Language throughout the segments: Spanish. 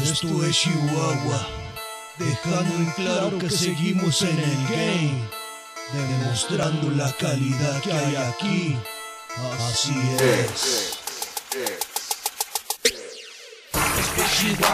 Esto es Chihuahua, dejando en claro que seguimos en el game, demostrando la calidad que hay aquí. Así es. Chihuahua,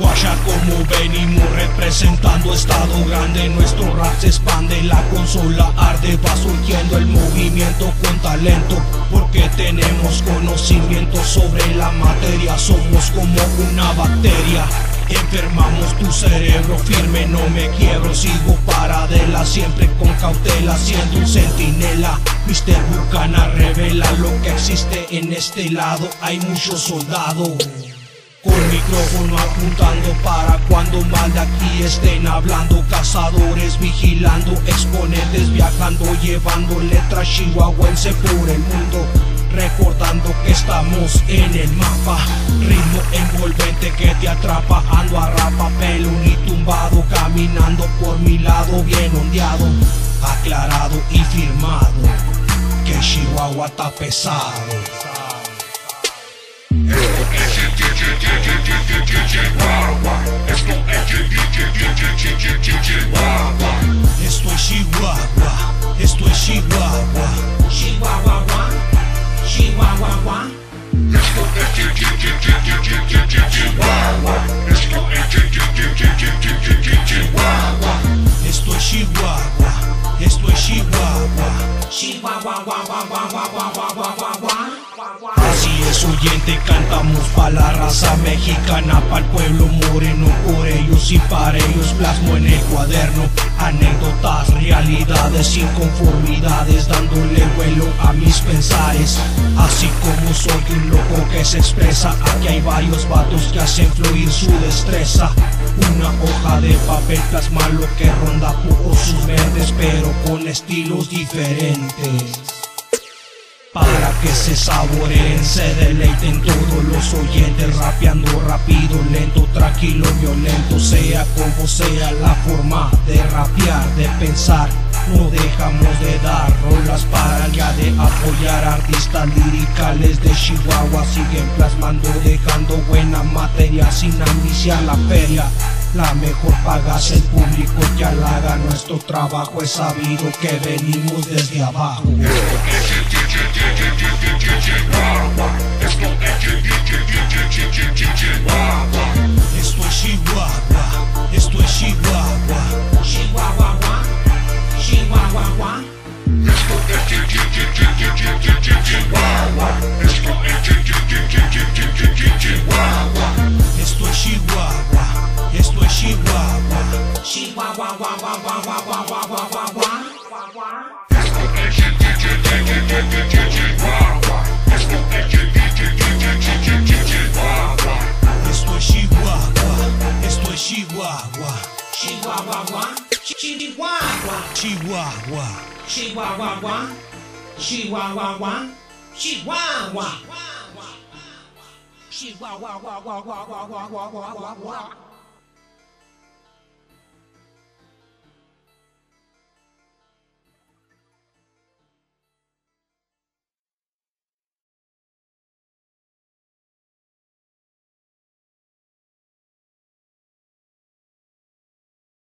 guacha como venimos representando estado grande Nuestro rap se expande, la consola arde Va surgiendo el movimiento con talento Porque tenemos conocimiento sobre la materia Somos como una bacteria Enfermamos tu cerebro firme, no me quiebro, sigo paradela, siempre con cautela, siendo un centinela. Mister Bucana revela lo que existe en este lado, hay muchos soldados. Con micrófono a punta cuando mal de aquí estén hablando Cazadores vigilando, exponentes viajando Llevando letras chihuahuense por el mundo Recordando que estamos en el mapa Ritmo envolvente que te atrapa Ando a rapa, pelón y tumbado Caminando por mi lado bien ondeado Aclarado y firmado Que Chihuahua está pesado Así es oyente, cantamos pa' la raza mexicana, pa' el pueblo moreno, por ellos y para ellos plasmo en el cuaderno anécdotas, realidades, inconformidades, dándole vuelo a mis pensares. Así como soy un loco que se expresa, aquí hay varios vatos que hacen fluir su destreza. Una hoja de papel plasma lo que ronda por sus verdes, pero con estilos diferentes. Que se saboreen, se deleiten todos los oyentes Rapeando rápido, lento, tranquilo, violento Sea como sea la forma de rapear, de pensar No dejamos de dar rolas para ya de apoyar Artistas liricales de Chihuahua Siguen plasmando, dejando buena materia Sin ambiciar la feria la mejor paga es el público que halaga nuestro trabajo. Es sabido que venimos desde abajo. Chihuahua. Chihuahua, gua, gua, gua, gua, gua, gua, gua, gua, gua. Esto es Chihuahua, esto es Chihuahua. Chihuahua, gua. Chihuahua. Chihuahua. Chihuahua, gua. Chihuahua, gua. Chihuahua. Chihuahua, gua, gua, gua, gua, gua, gua, gua, gua, gua.